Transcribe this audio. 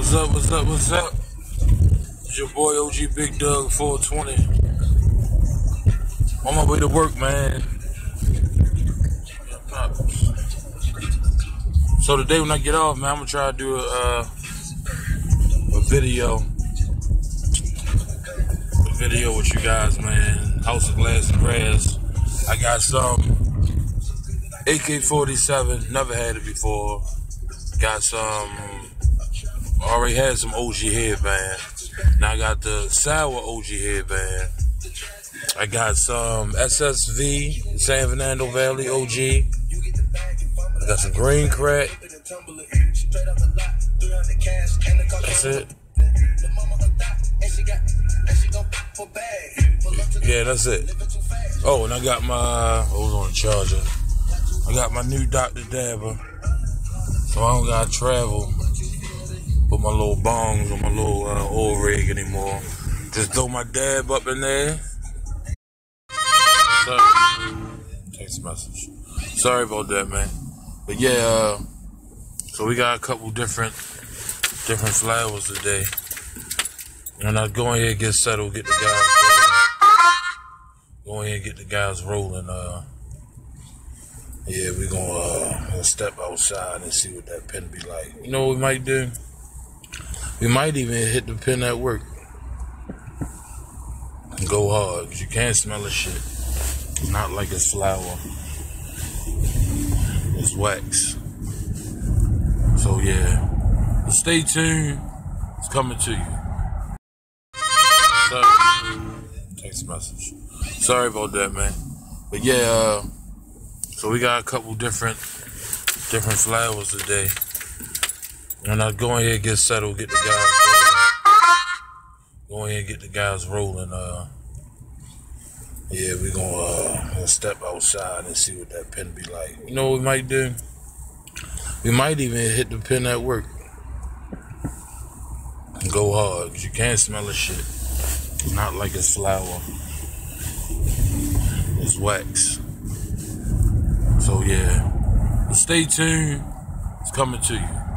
What's up? What's up? What's up? It's your boy OG Big Doug 420. On my way to work, man. So today when I get off, man, I'm gonna try to do a uh, a video, a video with you guys, man. House of Glass and Grass. I got some AK-47. Never had it before. Got some. Already had some OG headband. Now I got the sour OG headband. I got some SFV San Fernando Valley OG. I got some green crack. That's it. Yeah, that's it. Oh, and I got my hold on charger. I got my new Dr. Dabber. So I don't gotta travel with my little bongs or my little uh, oil rig anymore. Just throw my dab up in there. So, text message. Sorry about that, man. But yeah, uh, so we got a couple different different flowers today. And I go in here, get settled, get the guys rolling. Go in here, get the guys rolling. Uh, yeah, we gonna, uh, step outside and see what that pen be like. You know what we might do? We might even hit the pen at work. And go hard, because you can't smell the shit. Not like it's flower. It's wax. So yeah. But stay tuned. It's coming to you. So, text message. Sorry about that, man. But yeah, uh, so we got a couple different different flowers today. And I go in here, get settled, get the guys rolling. Go in here, get the guys rolling. Uh, yeah, we gonna, uh, gonna step outside and see what that pen be like. You know what we might do? We might even hit the pen at work. And go hard, because you can't smell the shit. It's Not like it's flower. It's wax. So yeah. Stay tuned. It's coming to you.